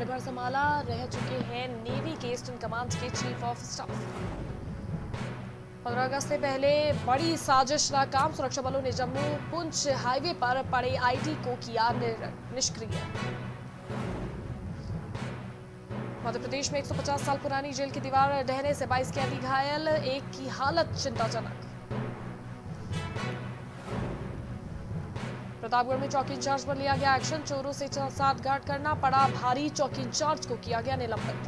कार्यभार संभाला, रह चुके हैं नेवी के ईस्टर्न कमांड के चीफ ऑफ़ स्टाफ पंद्रह अगस्त से पहले बड़ी साजिश नाकाम, सुरक्षा बलों ने जम्मू पुंछ हाईवे पर पड़े आईटी को किया निष्क्रिय। मध्य प्रदेश में 150 साल पुरानी जेल की दीवार ढहने से 22 कैदी घायल, एक की हालत चिंताजनक। प्रतापगढ़ में चौकी इंचार्ज पर लिया गया एक्शन। चोरों से सात घाट करना पड़ा। भारी चौकी इंचार्ज को किया गया निलंबित।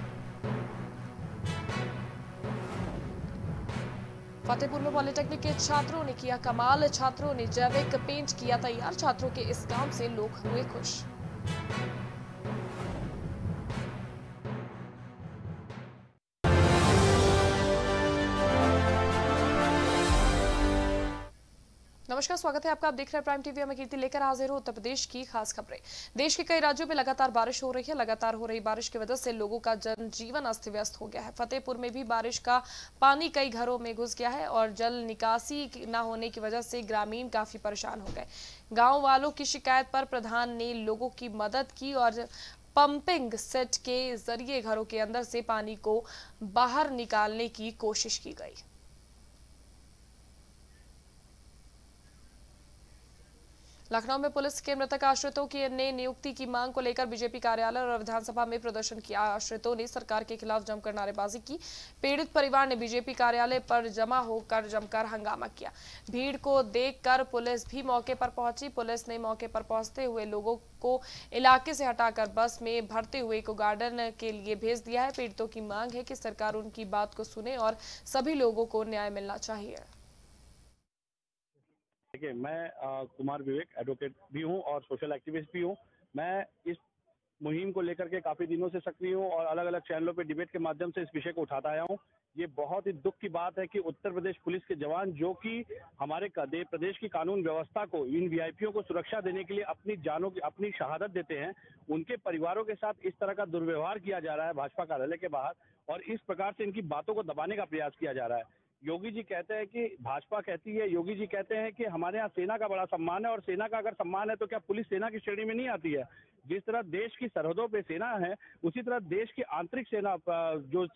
फतेहपुर में पॉलिटेक्निक के छात्रों ने किया कमाल। छात्रों ने जैविक पेंट किया तैयार। छात्रों के इस काम से लोग हुए खुश। नमस्कार, स्वागत है आपका। आप देख रहे हैं प्राइम टीवी में कीर्ति लेकर हाजिर हूँ उत्तर प्रदेश की खास खबरें। देश के कई राज्यों में लगातार बारिश हो रही है, लगातार हो रही बारिश की वजह से लोगों का जनजीवन अस्त व्यस्त हो गया है। फतेहपुर में भी बारिश का पानी कई घरों में घुस गया है और जल निकासी न होने की वजह से ग्रामीण काफ़ी परेशान हो गए। गाँव वालों की शिकायत पर प्रधान ने लोगों की मदद की और पंपिंग सेट के ज़रिए घरों के अंदर से पानी को बाहर निकालने की कोशिश की गई। लखनऊ में पुलिस के मृतक आश्रितों की ने नियुक्ति की मांग को लेकर बीजेपी कार्यालय और विधानसभा में प्रदर्शन किया। आश्रितों ने सरकार के खिलाफ जमकर नारेबाजी की। पीड़ित परिवार ने बीजेपी कार्यालय पर जमा होकर जमकर हंगामा किया। भीड़ को देखकर पुलिस भी मौके पर पहुँची। पुलिस ने मौके पर पहुँचते हुए लोगों को इलाके से हटाकर बस में भरते हुए को गार्डन के लिए भेज दिया है। पीड़ितों की मांग है कि सरकार उनकी बात को सुने और सभी लोगों को न्याय मिलना चाहिए। देखिए मैं आ, कुमार विवेक एडवोकेट भी हूँ और सोशल एक्टिविस्ट भी हूँ। मैं इस मुहिम को लेकर के काफ़ी दिनों से सक्रिय हूँ और अलग अलग चैनलों पे डिबेट के माध्यम से इस विषय को उठाता आया हूँ। ये बहुत ही दुख की बात है कि उत्तर प्रदेश पुलिस के जवान जो कि हमारे प्रदेश की कानून व्यवस्था को इन वीआईपीओ को सुरक्षा देने के लिए अपनी जानों की अपनी शहादत देते हैं उनके परिवारों के साथ इस तरह का दुर्व्यवहार किया जा रहा है भाजपा कार्यालय के बाहर और इस प्रकार से इनकी बातों को दबाने का प्रयास किया जा रहा है। योगी जी कहते हैं कि भाजपा कहती है, योगी जी कहते हैं कि हमारे यहाँ सेना का बड़ा सम्मान है और सेना का अगर सम्मान है तो क्या पुलिस सेना की श्रेणी में नहीं आती है? जिस तरह देश की सरहदों पे सेना है, उसी तरह देश की आंतरिक सेना जो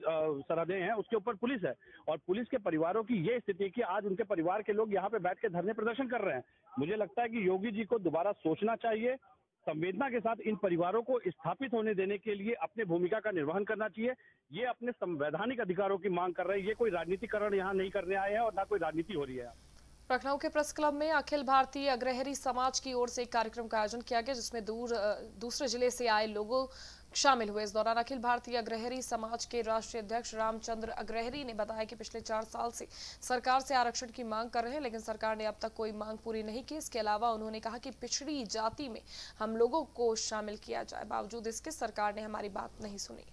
सरहदें हैं, उसके ऊपर पुलिस है। और पुलिस के परिवारों की ये स्थिति कि आज उनके परिवार के लोग यहाँ पे बैठ के धरने प्रदर्शन कर रहे हैं। मुझे लगता है कि योगी जी को दोबारा सोचना चाहिए संवेदना के साथ इन परिवारों को स्थापित होने देने के लिए अपने भूमिका का निर्वहन करना चाहिए। ये अपने संवैधानिक अधिकारों की मांग कर रहे हैं। ये कोई राजनीतिकरण यहाँ नहीं करने आए हैं और ना कोई राजनीति हो रही है लखनऊ के प्रेस क्लब में अखिल भारतीय अग्रहरी समाज की ओर से एक कार्यक्रम का आयोजन किया गया, जिसमें दूर दूसरे ज़िले से आए लोगों शामिल हुए। इस दौरान अखिल भारतीय अग्रहरी समाज के राष्ट्रीय अध्यक्ष रामचंद्र अग्रहरी ने बताया कि पिछले चार साल से सरकार से आरक्षण की मांग कर रहे हैं, लेकिन सरकार ने अब तक कोई मांग पूरी नहीं की। इसके अलावा उन्होंने कहा कि पिछड़ी जाति में हम लोगों को शामिल किया जाए। बावजूद इसके, सरकार ने हमारी बात नहीं सुनी।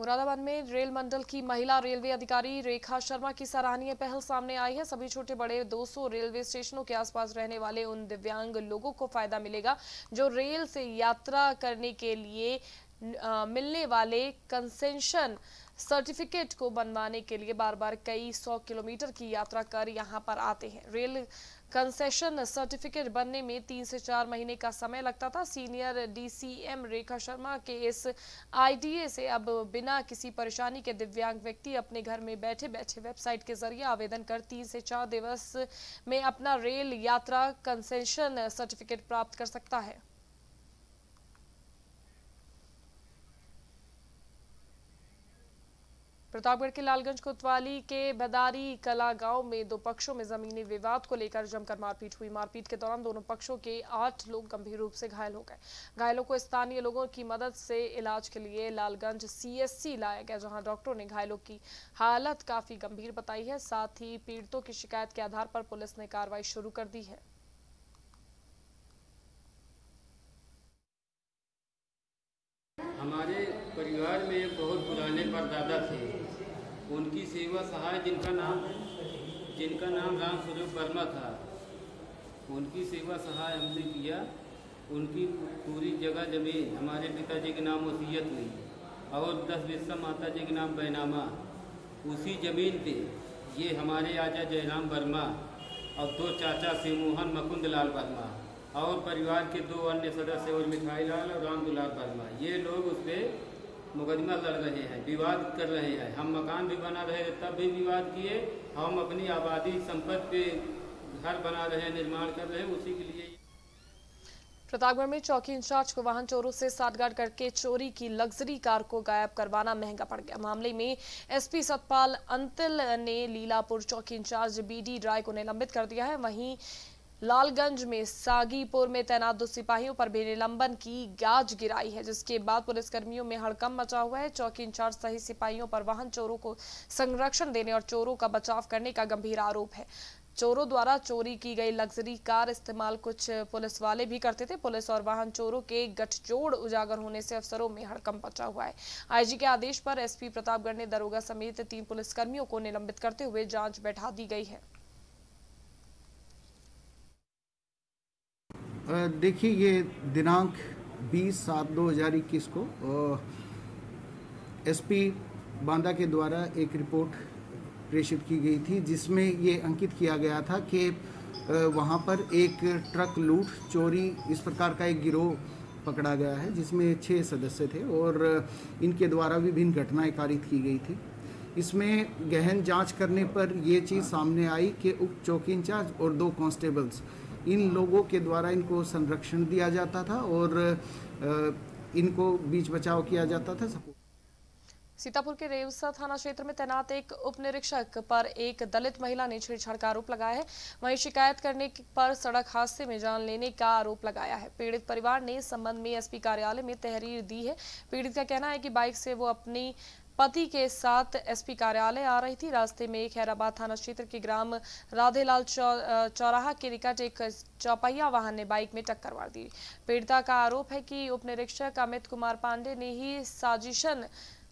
मुरादाबाद में रेल मंडल की महिला रेलवे अधिकारी रेखा शर्मा की सराहनीय पहल सामने आई है। सभी छोटे बड़े 200 रेलवे स्टेशनों के आसपास रहने वाले उन दिव्यांग लोगों को फ़ायदा मिलेगा जो रेल से यात्रा करने के लिए आ, मिलने वाले कंसेशन सर्टिफिकेट को बनवाने के लिए बार बार कई सौ किलोमीटर की यात्रा कर यहाँ पर आते हैं। रेल कंसेशन सर्टिफिकेट बनने में तीन से चार महीने का समय लगता था। सीनियर डीसीएम रेखा शर्मा के इस आईडीए से अब बिना किसी परेशानी के दिव्यांग व्यक्ति अपने घर में बैठे बैठे वेबसाइट के ज़रिए आवेदन कर तीन से चार दिवस में अपना रेल यात्रा कंसेशन सर्टिफिकेट प्राप्त कर सकता है। प्रतापगढ़ के लालगंज कोतवाली के बदारी कला गाँव में दो पक्षों में जमीनी विवाद को लेकर जमकर मारपीट हुई। मारपीट के दौरान दोनों पक्षों के आठ लोग गंभीर रूप से घायल हो गए। घायलों को स्थानीय लोगों की मदद से इलाज के लिए लालगंज सीएससी लाया गया, जहाँ डॉक्टरों ने घायलों की हालत काफ़ी गंभीर बताई है। साथ ही पीड़ितों की शिकायत के आधार पर पुलिस ने कार्रवाई शुरू कर दी है। हमारे परिवार में एक बहुत पुराने परदादा थे। उनकी सेवा सहाय जिनका नाम जिनका नाम राम स्वरूप वर्मा था, उनकी सेवा सहाय हमने किया। उनकी पूरी जगह ज़मीन हमारे पिताजी के नाम वसीयत हुई और दस बिस्सा माता जी के नाम बैनामा। उसी ज़मीन पे ये हमारे आजा जयराम वर्मा और दो चाचा शिवमोहन मकुंद लाल वर्मा। और परिवार के दो अन्य सदस्य और मिठाई लाल और राम दुलाल वर्मा ये लोग उस पर मुकदमा लड़ रहे हैं, विवाद कर रहे हैं। हम मकान भी बना रहे थे तब भी विवाद किए। हम अपनी आबादी, संपत्ति पे घर बना रहे हैं, निर्माण कर रहे हैं, उसी के लिए प्रतापगढ़ में चौकी इंचार्ज को वाहन चोरों से साठगांठ करके चोरी की लग्जरी कार को गायब करवाना महँगा पड़ गया। मामले में एसपी सतपाल अंतिल ने लीलापुर चौकी इंचार्ज बीडी राय को निलंबित कर दिया है। वहीं लालगंज में सागीपुर में तैनात दो सिपाहियों पर भी निलंबन की गाज गिराई है, जिसके बाद पुलिसकर्मियों में हड़कम मचा हुआ है। चौकी इंचार्ज सहित सिपाहियों पर वाहन चोरों को संरक्षण देने और चोरों का बचाव करने का गंभीर आरोप है। चोरों द्वारा चोरी की गई लग्जरी कार इस्तेमाल कुछ पुलिस वाले भी करते थे। पुलिस और वाहन चोरों के गठजोड़ उजागर होने से अफसरों में हड़कम मचा हुआ है। आईजी के आदेश पर एसपी प्रतापगढ़ ने दरोगा समेत तीन पुलिसकर्मियों को निलंबित करते हुए जाँच बैठा दी गई है। देखिए, ये दिनांक 20 सात 2021 को एसपी बांदा के द्वारा एक रिपोर्ट प्रेषित की गई थी, जिसमें ये अंकित किया गया था कि वहाँ पर एक ट्रक लूट, चोरी, इस प्रकार का एक गिरोह पकड़ा गया है, जिसमें छः सदस्य थे और इनके द्वारा विभिन्न घटनाएँ कारित की गई थी। इसमें गहन जाँच करने पर ये चीज़ सामने आई कि उप चौकी इंचार्ज और दो कांस्टेबल्स इन लोगों के द्वारा इनको संरक्षण दिया जाता था और इनको बीच बचाव किया जाता था सबको सीतापुर के रेवसा थाना क्षेत्र में तैनात एक उप निरीक्षक पर एक दलित महिला ने छेड़छाड़ का आरोप लगाया है। वहीं शिकायत करने पर सड़क हादसे में जान लेने का आरोप लगाया है। पीड़ित परिवार ने संबंध में एसपी कार्यालय में तहरीर दी है। पीड़ित का कहना है कि बाइक से वो अपनी पति के साथ एसपी कार्यालय आ रही थी। रास्ते में खैराबाद थाना क्षेत्र के ग्राम राधेलाल चौराहा के निकट एक चौपहिया वाहन ने बाइक में टक्कर मार दी। पीड़िता का आरोप है कि उप निरीक्षक अमित कुमार पांडे ने ही साजिशन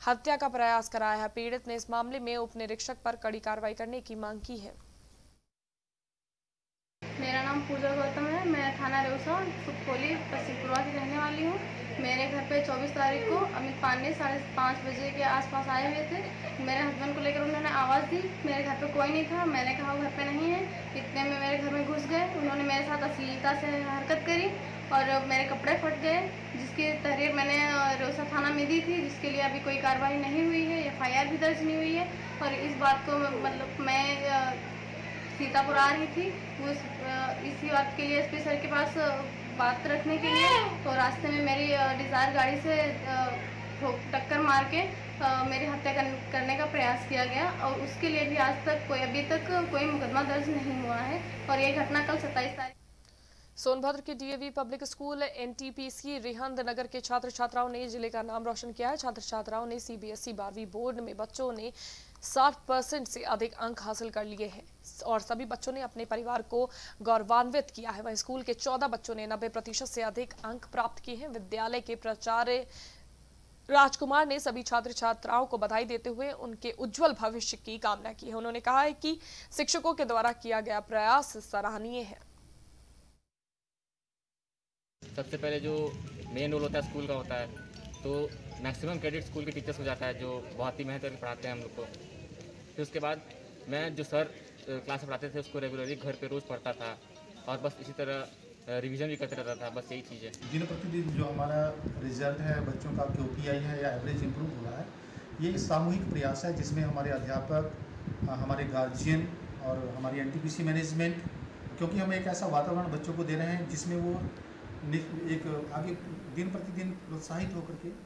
हत्या का प्रयास कराया है। पीड़ित ने इस मामले में उप निरीक्षक पर कड़ी कार्रवाई करने की मांग की है। मेरा नाम पूजा गौतम है, मैं थाना रेउसा सुखोली पश्चिम पूर्वा की रहने वाली हूँ। मेरे घर पे 24 तारीख को अमित पांडे साढ़े पाँच बजे के आसपास आए हुए थे। मेरे हस्बैंड को लेकर उन्होंने आवाज़ दी, मेरे घर पे कोई नहीं था। मैंने कहा, वो घर पे नहीं है, इतने में मेरे घर में घुस गए। उन्होंने मेरे साथ अश्लीलता से हरकत करी और मेरे कपड़े फट गए, जिसकी तहरीर मैंने रोसा थाना में दी थी, जिसके लिए अभी कोई कार्रवाई नहीं हुई है, एफआईआर भी दर्ज नहीं हुई है। और इस बात को मतलब मैं सीतापुर आ रही थी उस इसी बात के लिए सर के पास बात रखने के लिए तो रास्ते में मेरी डिज़ायर गाड़ी से टक्कर मार के मेरी हत्या करने का प्रयास किया गया, और उसके लिए भी आज तक कोई, अभी तक कोई मुकदमा दर्ज नहीं हुआ है, और ये घटना कल सत्ताईस तारीख सोनभद्र के DAV public school NTPC Rihand Nagar के छात्र छात्राओं ने ज़िले का नाम रोशन किया है। छात्र छात्राओं ने सीबीएसई बारहवीं बोर्ड में बच्चों ने 60 परसेंट से अधिक अंक हासिल कर लिए हैं। और सभी बच्चों ने अपने परिवार को गौरवान्वित किया है। वहीं स्कूल के 14 बच्चों ने 90 प्रतिशत से अधिक अंक प्राप्त किए हैं। विद्यालय के प्राचार्य राजकुमार ने सभी छात्र छात्राओं को बधाई देते हुए उनके उज्जवल भविष्य की कामना की है। उन्होंने कहा है कि शिक्षकों के द्वारा किया गया प्रयास सराहनीय है। सबसे पहले जो मेन रोल होता है स्कूल का होता है। तो मैक्सिमम क्रेडिट स्कूल के टीचर्स को जाता है, जो बहुत ही मेहनत करके पढ़ाते हैं हम लोग को। फिर उसके बाद मैं जो सर क्लास में पढ़ाते थे, उसको रेगुलरली घर पे रोज़ पढ़ता था और बस इसी तरह रिवीजन भी करते रहता था, बस यही चीज़। है दिन प्रतिदिन जो हमारा रिज़ल्ट है, बच्चों का क्यू है, या एवरेज इम्प्रूव हुआ है, ये सामूहिक प्रयास है, जिसमें हमारे अध्यापक हमारे गार्जियन और हमारी एन मैनेजमेंट क्योंकि हम एक ऐसा वातावरण बच्चों को दे रहे हैं जिसमें वो एक आगे दिन प्रतिदिन प्रोत्साहित होकर के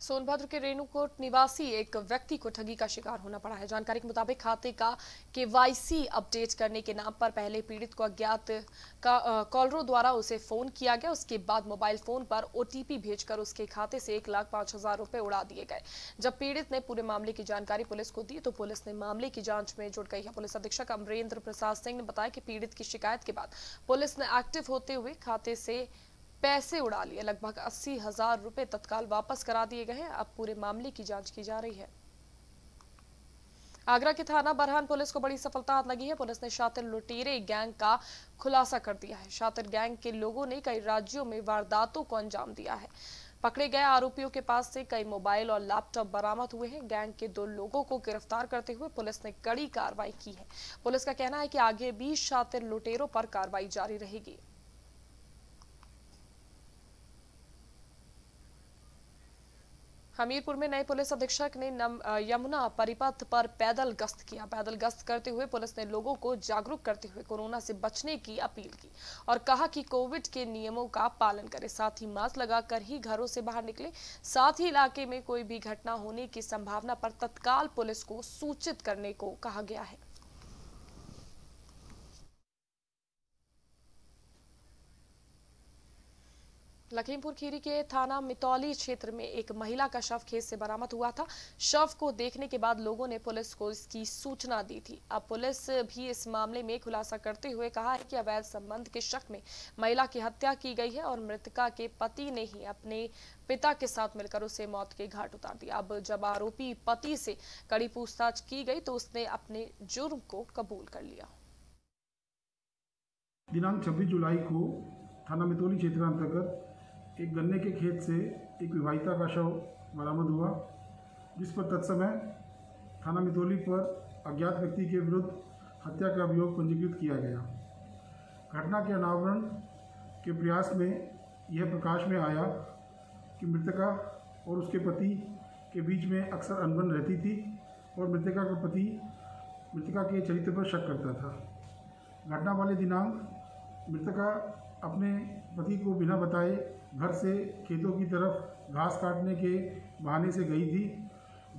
सोनभद्र के रेणुकोट निवासी एक व्यक्ति को ठगी का शिकार होना पड़ा है। जानकारी के मुताबिक खाते का केवाईसी अपडेट करने के नाम पर पहले पीड़ित को अज्ञात कॉलरों द्वारा उसे फ़ोन किया गया। उसके बाद मोबाइल फ़ोन पर ओटीपी भेजकर उसके खाते से एक लाख पाँच हज़ार रुपए उड़ा दिए गए। जब पीड़ित ने पूरे मामले की जानकारी पुलिस को दी तो पुलिस ने मामले की जाँच में जुट गई है। पुलिस अधीक्षक अमरेंद्र प्रसाद सिंह ने बताया कि पीड़ित की शिकायत के बाद पुलिस ने एक्टिव होते हुए खाते से पैसे उड़ा लिए। लगभग अस्सी हज़ार रुपए तत्काल वापस करा दिए गए अब पूरे मामले की जाँच की जा रही है। आगरा के थाना बरहान पुलिस को बड़ी सफलता हाथ लगी है। पुलिस ने शातिर लुटेरे गैंग का खुलासा कर दिया है। शातिर गैंग के लोगों ने कई राज्यों में वारदातों को अंजाम दिया है। पकड़े गए आरोपियों के पास से कई मोबाइल और लैपटॉप बरामद हुए हैं। गैंग के दो लोगों को गिरफ़्तार करते हुए पुलिस ने कड़ी कार्रवाई की है। पुलिस का कहना है कि आगे भी शातिर लुटेरों पर कार्रवाई जारी रहेगी। हमीरपुर में नए पुलिस अधीक्षक ने नम, यमुना परिपथ पर पैदल गश्त किया। पैदल गश्त करते हुए पुलिस ने लोगों को जागरूक करते हुए कोरोना से बचने की अपील की और कहा कि कोविड के नियमों का पालन करें। साथ ही मास्क लगाकर ही घरों से बाहर निकले। साथ ही इलाके में कोई भी घटना होने की संभावना पर तत्काल पुलिस को सूचित करने को कहा गया है। लखीमपुर खीरी के थाना मितौली क्षेत्र में एक महिला का शव खेत से बरामद हुआ था। शव को देखने के बाद लोगों ने पुलिस को इसकी सूचना दी थी। अब पुलिस भी इस मामले में खुलासा करते हुए कहा है कि अवैध संबंध के शक में महिला की हत्या की गई है और मृतका के पति ने ही अपने पिता के साथ मिलकर उसे मौत के घाट उतार दिया। अब जब आरोपी पति से कड़ी पूछताछ की गई तो उसने अपने जुर्म को कबूल कर लिया। दिनांक 26 जुलाई को थाना मितौली क्षेत्र अंतर्गत एक गन्ने के खेत से एक विवाहिता का शव बरामद हुआ, जिस पर तत्समय थाना मितौली पर अज्ञात व्यक्ति के विरुद्ध हत्या का अभियोग पंजीकृत किया गया। घटना के अनावरण के प्रयास में यह प्रकाश में आया कि मृतका और उसके पति के बीच में अक्सर अनबन रहती थी और मृतका का पति मृतका के चरित्र पर शक करता था। घटना वाले दिनांक मृतका अपने पति को बिना बताए घर से खेतों की तरफ़ घास काटने के बहाने से गई थी।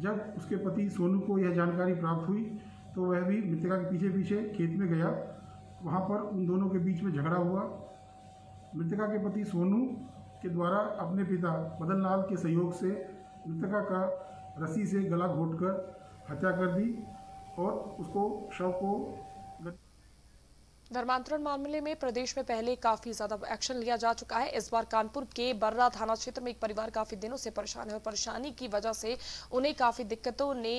जब उसके पति सोनू को यह जानकारी प्राप्त हुई तो वह भी मृतिका के पीछे पीछे खेत में गया। वहाँ पर उन दोनों के बीच में झगड़ा हुआ। मृतिका के पति सोनू के द्वारा अपने पिता बदल लाल के सहयोग से मृतका का रस्सी से गला घोटकर हत्या कर दी और उसको शव को धर्मांतरण मामले में प्रदेश में पहले काफ़ी ज़्यादा एक्शन लिया जा चुका है। इस बार कानपुर के बर्रा थाना क्षेत्र में एक परिवार काफ़ी दिनों से परेशान है और परेशानी की वजह से उन्हें काफ़ी दिक्कतों ने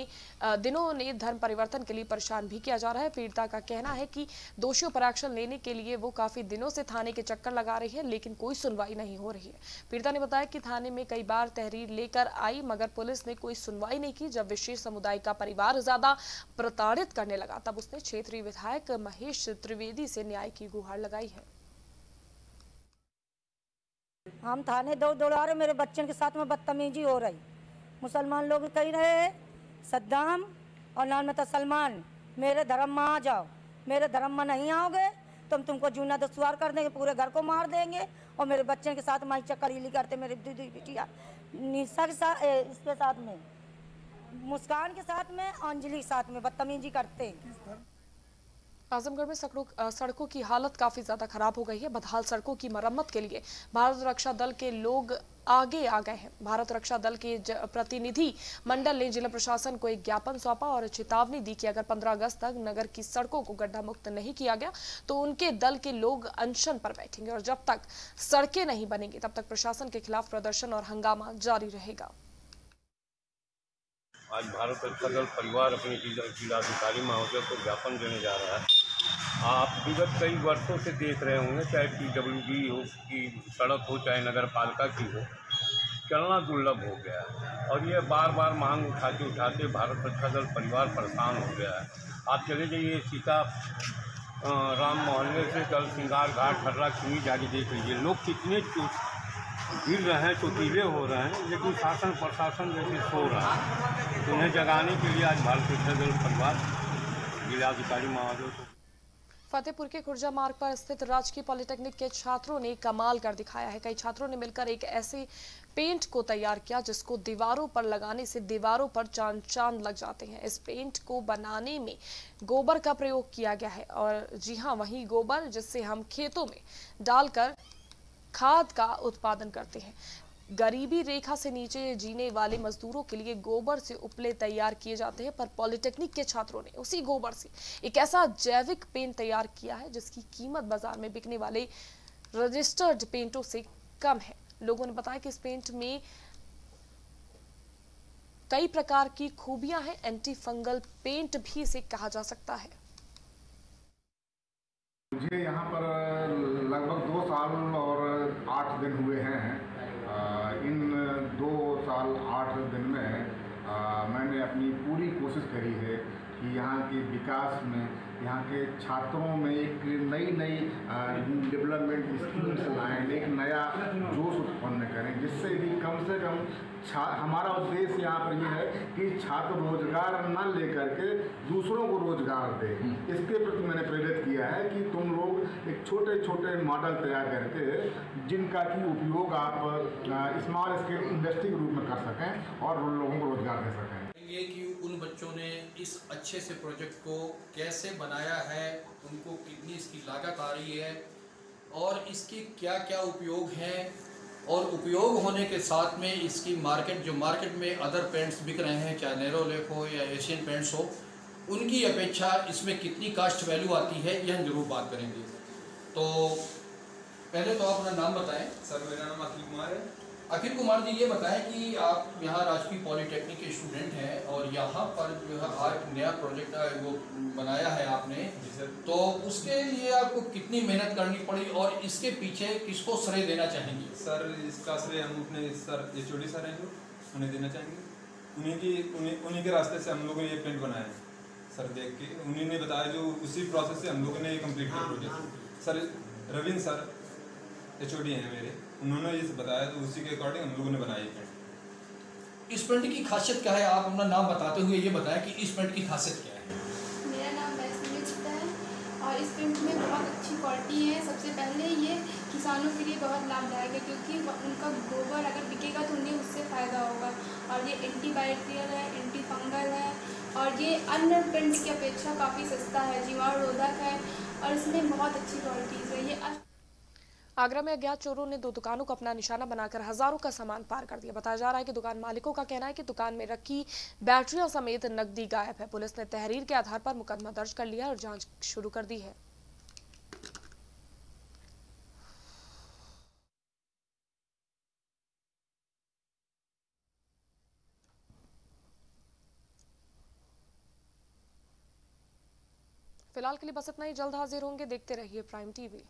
दिनों ने धर्म परिवर्तन के लिए परेशान भी किया जा रहा है। पीड़िता का कहना है कि दोषियों पर एक्शन लेने के लिए वो काफ़ी दिनों से थाने के चक्कर लगा रही है, लेकिन कोई सुनवाई नहीं हो रही है। पीड़िता ने बताया कि थाने में कई बार तहरीर लेकर आई, मगर पुलिस ने कोई सुनवाई नहीं की। जब विशेष समुदाय का परिवार ज़्यादा प्रताड़ित करने लगा, तब उसने क्षेत्रीय विधायक महेश त्रिवेदी समिति से न्याय की गुहार लगाई है। हम थाने दौड़ दौड़ा रहे मेरे बच्चों के साथ में बदतमीजी हो रही। मुसलमान लोग कह रहे हैं सद्दाम और नाम में तो सलमान मेरे धर्म में आ जाओ। मेरे धर्म में नहीं आओगे तो हम तुमको जूना दसवार कर देंगे पूरे घर को मार देंगे। और मेरे बच्चे के साथ माई चक्कर करते मेरे दीदी बिटिया निशा के साथ इसके साथ में मुस्कान के साथ में अंजलि के साथ में बदतमीजी करते। आजमगढ़ में सड़कों सड़कों की हालत काफ़ी ज़्यादा खराब हो गई है। बदहाल सड़कों की मरम्मत के लिए भारत रक्षा दल के लोग आगे आ गए हैं। भारत रक्षा दल के प्रतिनिधि मंडल ने जिला प्रशासन को एक ज्ञापन सौंपा और चेतावनी दी कि अगर 15 अगस्त तक नगर की सड़कों को गड्ढा मुक्त नहीं किया गया तो उनके दल के लोग अनशन पर बैठेंगे और जब तक सड़कें नहीं बनेंगी, तब तक प्रशासन के खिलाफ प्रदर्शन और हंगामा जारी रहेगा। आज भारत रक्षा दल परिवार अपने जिलाधिकारी महोदय को ज्ञापन देने जा रहा है। आप विगत कई वर्षों से देख रहे होंगे, चाहे पी डब्ल्यू डी हो, की सड़क हो, चाहे नगर पालिका की हो, चलना दुर्लभ हो गया है। और ये बार बार मांग उठाते उठाते भारत रक्षा दल परिवार परेशान हो गया है। आप चले जाइए सीता राम मोहल्ले से कल सिंगार घाट, हर्रा खिमी जाके देख लीजिए। लोग कितने गिर रहे हैं चोटीले हो रहे हैं, लेकिन शासन, प्रशासन जैसे सो रहा है। तो उन्हें जगाने के लिए आज भारतीय जनता दल परिवार जिलाधिकारी महोदय फतेहपुर के खुर्जा मार्ग पर स्थित राजकीय पॉलिटेक्निक के छात्रों ने कमाल कर दिखाया है। कई छात्रों ने मिलकर एक ऐसे पेंट को तैयार किया, जिसको दीवारों पर लगाने से दीवारों पर चाँद चाँद लग जाते हैं। इस पेंट को बनाने में गोबर का प्रयोग किया गया है और जी हाँ वही गोबर जिससे हम खेतों में डालकर खाद का उत्पादन करते हैं। गरीबी रेखा से नीचे जीने वाले मजदूरों के लिए गोबर से उपले तैयार किए जाते हैं, पर पॉलिटेक्निक के छात्रों ने उसी गोबर से एक ऐसा जैविक पेंट तैयार किया है, जिसकी कीमत बाज़ार में बिकने वाले रजिस्टर्ड पेंटों से कम है। लोगों ने बताया कि इस पेंट में कई प्रकार की खूबियाँ हैं एंटी फंगल पेंट भी इसे कहा जा सकता है। मुझे यहाँ पर लगभग दो साल और आठ दिन हुए हैं आ, इन दो साल आठ दिन में आ, मैंने अपनी पूरी कोशिश करी है कि यहाँ के विकास में यहाँ के छात्रों में एक नई नई डेवलपमेंट स्कीम्स लाएँ एक नया जोश उत्पन्न करें जिससे कि कम से कम छा हमारा उद्देश्य यहाँ पर ये है कि छात्र रोज़गार न लेकर के दूसरों को रोज़गार दे। इसके प्रति मैंने प्रेरित किया है कि तुम लोग एक छोटे छोटे मॉडल तैयार करके जिनका कि उपयोग आप स्मॉल स्केल इंडस्ट्री के रूप में कर सकें और उन लोगों को रोज़गार दे सकें। ये कि उन बच्चों ने इस अच्छे से प्रोजेक्ट को कैसे बनाया है, उनको कितनी इसकी लागत आ रही है, और इसके क्या क्या उपयोग हैं, और उपयोग होने के साथ में इसकी मार्केट जो मार्केट में अदर पेंट्स बिक रहे हैं, चाहे नेरो लेक हो या एशियन पेंट्स हो, उनकी अपेक्षा इसमें कितनी कास्ट वैल्यू आती है, यह हम ज़रूर बात करेंगे। तो पहले तो आप अपना नाम बताएँ। सर, मेरा नाम अखिल कुमार है। अखिल कुमार जी ये बताएँ कि आप यहाँ राजकीय पॉलिटेक्निक के स्टूडेंट हैं और यहाँ पर जो है आज नया प्रोजेक्ट वो बनाया है आपने। तो उसके लिए आपको कितनी मेहनत करनी पड़ी और इसके पीछे किसको श्रेय देना चाहेंगे? सर इसका श्रेय हम अपने सर ये चोटी सर हैं जो उन्हें देना चाहेंगे। उन्हीं की उन्हीं उन्हीं के रास्ते से हम लोगों ने ये पेंट बनाया है। सर देख के उन्हीं ने बताया जो उसी प्रोसेस से हम लोगों ने ये कंप्लीट किया प्रोजेक्ट सर रविंद्र सर एच हैं मेरे। उन्होंने ये बताया तो उसी के अकॉर्डिंग हम लोगों ने बनाई पेंट इस पेंट की खासियत क्या है? आप अपना नाम बताते हुए ये बताएँ कि इस पेंट की खासियत क्या है। मेरा नाम वैष्णवी गुप्ता है और इस पेंट में बहुत अच्छी क्वालिटी है। सबसे पहले ये किसानों के लिए बहुत लाभदायक है क्योंकि उनका गोबर अगर बिकेगा तो उन्हें उससे फ़ायदा होगा। और ये एंटीबायोटिकल है एंटी फंगल है और ये अन्य पेंट की अपेक्षा काफ़ी सस्ता है जीवाणु रोधक है और इसमें बहुत अच्छी क्वालिटीज़ है। ये आगरा में अज्ञात चोरों ने दो दुकानों को अपना निशाना बनाकर हज़ारों का सामान पार कर दिया। बताया जा रहा है कि दुकान मालिकों का कहना है कि दुकान में रखी बैटरियों समेत नकदी गायब है। पुलिस ने तहरीर के आधार पर मुकदमा दर्ज कर लिया और जाँच शुरू कर दी है। फ़िलहाल के लिए बस इतना ही। जल्द हाजिर होंगे। देखते रहिए प्राइम टीवी.